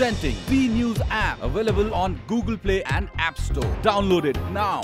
Presenting B News app available on Google Play and App Store. Download it now.